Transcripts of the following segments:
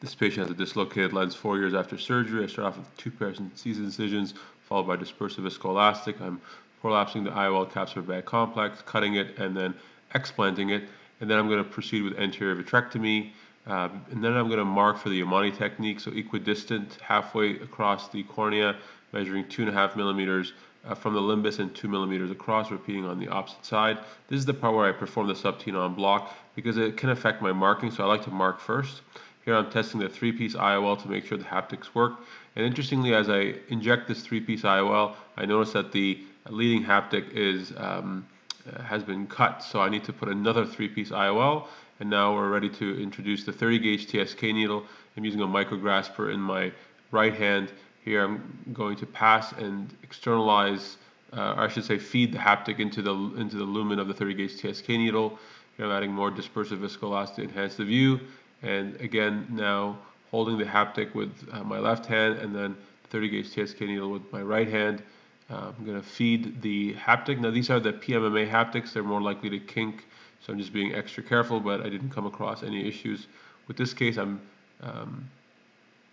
This patient has a dislocated lens four years after surgery. I start off with two pairs of incisions, followed by dispersive viscoelastic. I'm prolapsing the IOL capsular bag complex, cutting it, and then explanting it. And then I'm going to proceed with anterior vitrectomy. Um, and then I'm going to mark for the Yamane technique, so equidistant, halfway across the cornea, measuring two and a half millimeters uh, from the limbus and two millimeters across, repeating on the opposite side. This is the part where I perform the subtenon block because it can affect my marking, so I like to mark first. Here I'm testing the three-piece IOL to make sure the haptics work. And interestingly, as I inject this three-piece IOL, I notice that the leading haptic is um, has been cut, so I need to put another three-piece IOL. And now we're ready to introduce the 30 gauge TSK needle. I'm using a micrograsper in my right hand here I'm going to pass and externalize, uh, or I should say feed the haptic into the, into the lumen of the 30 gauge TSK needle. Here I'm adding more dispersive viscoelastic to enhance the view. And again, now holding the haptic with uh, my left hand and then 30 gauge TSK needle with my right hand. Uh, I'm going to feed the haptic. Now these are the PMMA haptics. They're more likely to kink, so I'm just being extra careful, but I didn't come across any issues. With this case, I'm um,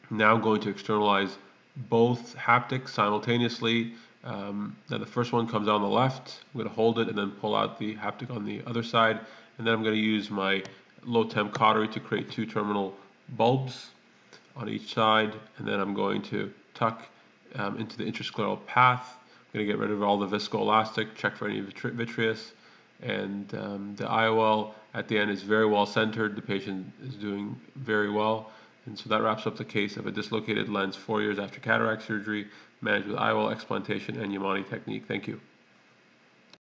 now going to externalize both haptics simultaneously. Um, now the first one comes on the left. I'm going to hold it and then pull out the haptic on the other side. And then I'm going to use my low temp cautery to create two terminal bulbs on each side. And then I'm going to tuck um, into the intrascleral path. I'm going to get rid of all the viscoelastic, check for any vitreous. And um, the IOL at the end is very well centered. The patient is doing very well. And so that wraps up the case of a dislocated lens four years after cataract surgery, managed with IOL explantation and Yamane technique. Thank you.